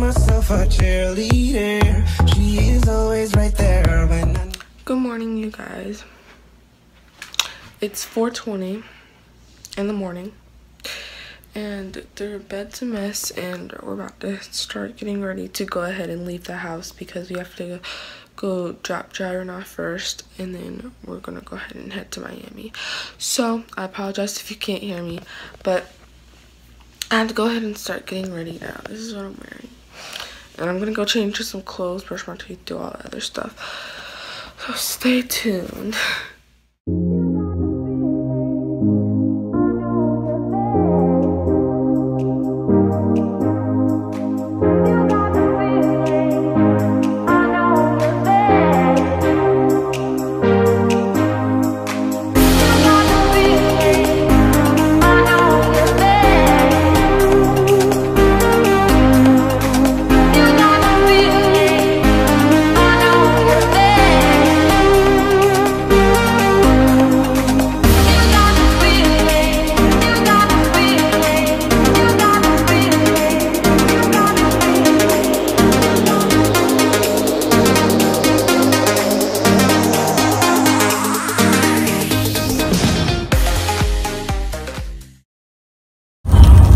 myself a cheerleader. She is always right there when I Good morning, you guys. It's 4:20 in the morning, and their bed's a mess, and we're about to start getting ready to go ahead and leave the house because we have to go drop Jaren off first, and then we're gonna go ahead and head to Miami. So I apologize if you can't hear me, but I have to go ahead and start getting ready now. This is what I'm wearing, and I'm gonna go change some clothes, brush my teeth, do all that other stuff. So stay tuned.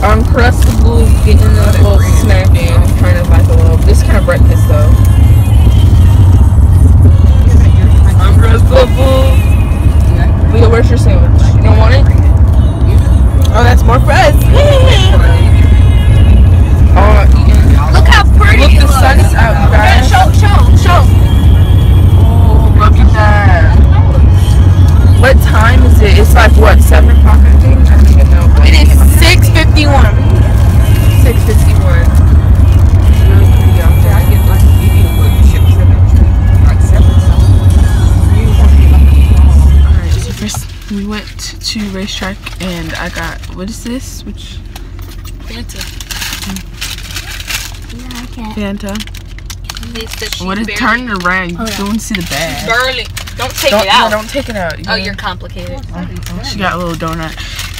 Um, Uncrustable getting a little snack in, trying to like a little. This kind of breakfast though. Um, Uncrustable. Leah, where's your sandwich? You don't want it? Oh, that's more for us. Racetrack and I got what is this? Which mm. Yeah, I can't. Fanta? It's the sheep What is berry. turning around? You Oh, yeah. don't see the bag. Burley. Don't take Don't, it out. no, don't take it out. oh, Yeah. you're complicated. She got a little donut,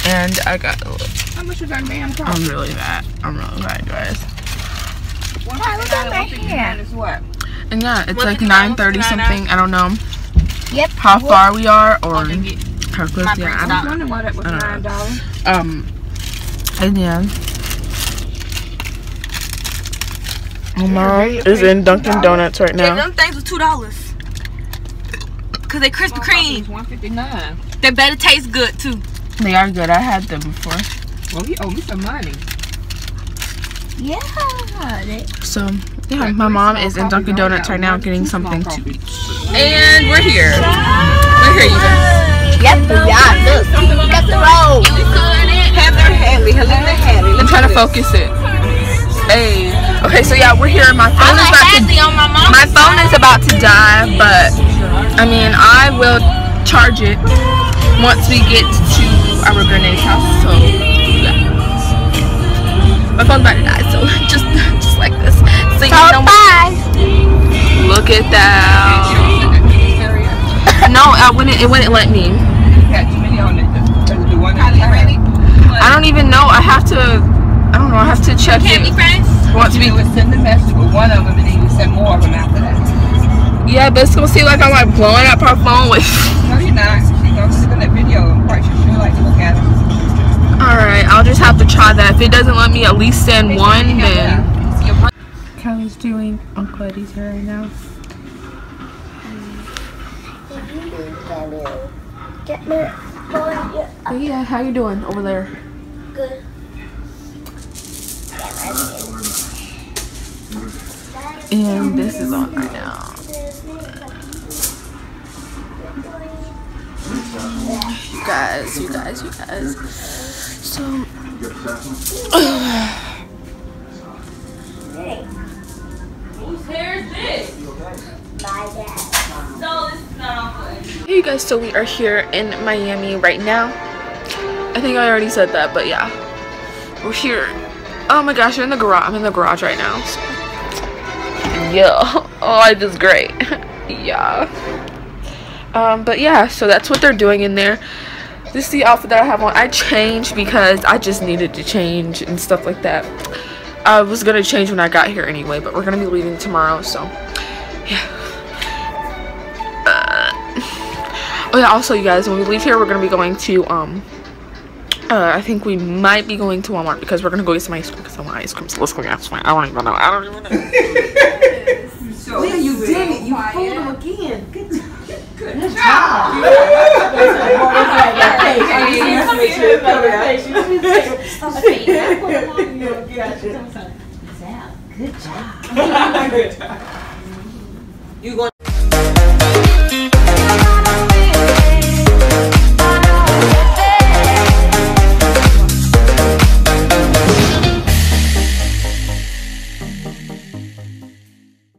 and I got a little. How much you got ma'am talk? I'm really bad. I'm really bad, guys. One Hi, look at my fifty hair. nine is what? And yeah, it's One like 9:30 one fifty nine. something. I don't know Yep. how far we are or Oh, dang it. how close. My Yeah, I I don't not- was wondering why that was I don't know. nine dollars. Um, and yeah. My mom is in Dunkin' Donuts right now. Yeah, now. them things was two dollars. Cause they Krispy Kreme. One fifty nine. They better taste good too. They are good. I had them before. Well, he owe me some money. Yeah. So yeah, my mom is in Dunkin' Donuts right now getting something to eat. eat. And we're here. We're here, you guys. Yep. Yeah. Look. We got the roll. You could it. Heather Hadley, Helena Hadley. I'm trying to focus it. Hey. Okay, so yeah, we're here. My phone is about to my my phone is about to die, but I mean I will charge it once we get to our Grenade's house. So yeah. My phone's about to die, so just just like this. So you know bye. look at that. No, uh, I wouldn't it wouldn't let me. Got on it. Does it one at a? I don't even know. I have to I don't know, I have to check Can't be friends. once You we do is send the message with one of them and then you send more of them after that. Yeah, but it's gonna seem like I'm like blowing up her phone with No, you're not. She's gonna look at that video. I'm quite sure she'll like to look at it. Alright, I'll just have to try that. If it doesn't let me at least send one, then. See Kelly's doing Uncle Eddie's hair right now. Get me going. Yeah, yeah, how you doing over there? good. And this is on right now. You guys, you guys, you guys. So, whose hair is this? My dad. Hey, you guys, so we are here in Miami right now. I think I already said that, but yeah. We're here. Oh my gosh, you're in the garage. I'm in the garage right now. So. Yeah. Oh, life is great. yeah. Um, but yeah, so that's what they're doing in there. This is the outfit that I have on. I changed because I just needed to change and stuff like that. I was gonna change when I got here anyway, but we're gonna be leaving tomorrow, so yeah. Oh yeah, also you guys, when we leave here, we're gonna be going to um. Uh, I think we might be going to Walmart because we're gonna go get some ice cream because I want ice cream. So let's go get some. I don't even know. I don't even know. Leah, you did it. You fooled him again. Good job. Good job. Good job. You going